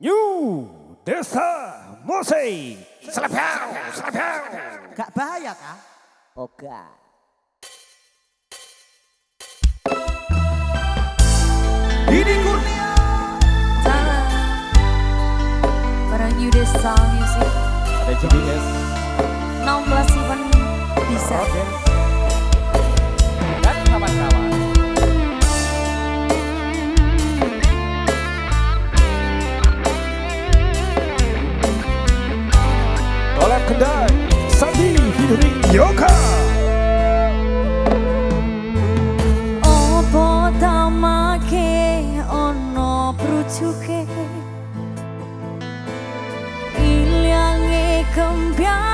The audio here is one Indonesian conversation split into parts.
New Desa Mosei. Selepau, selepau. Gak bahaya kah? Oga. Didi Kurnia. Salah. Barang New Desa Music. Ada CBS. 16 event bisa. Oke. 변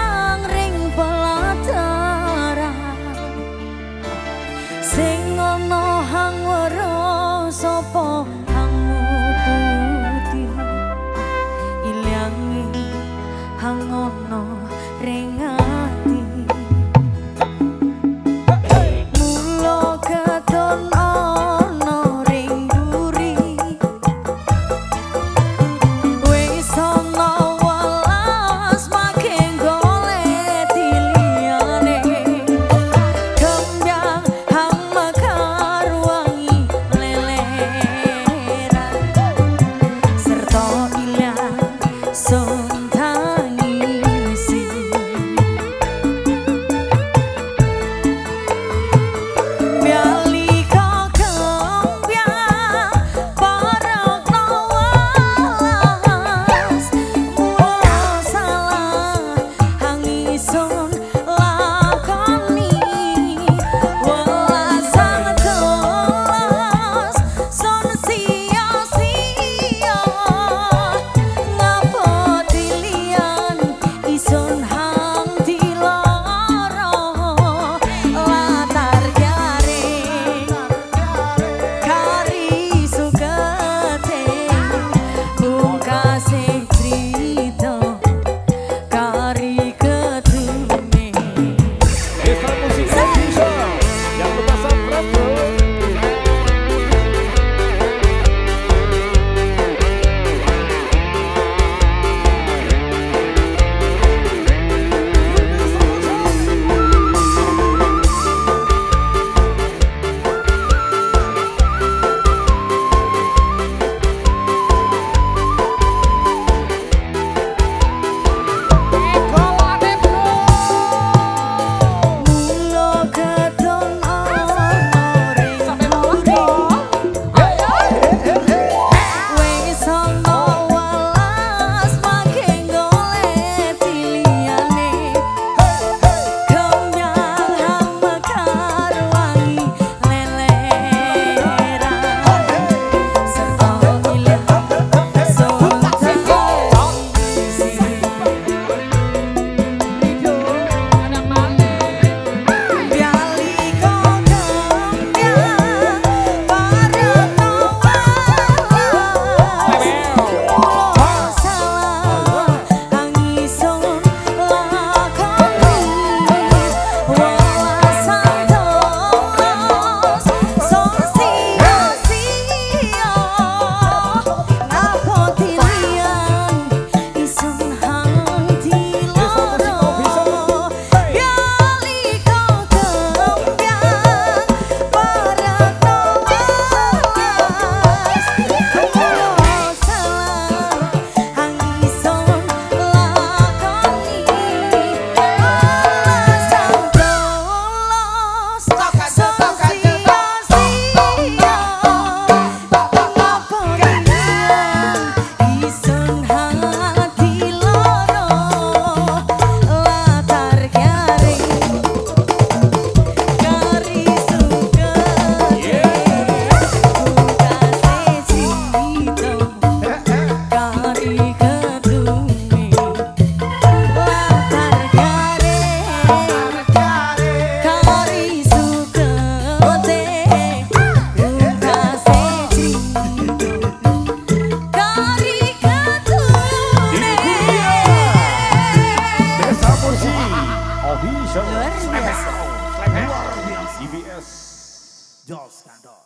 Yes. Jobs and up.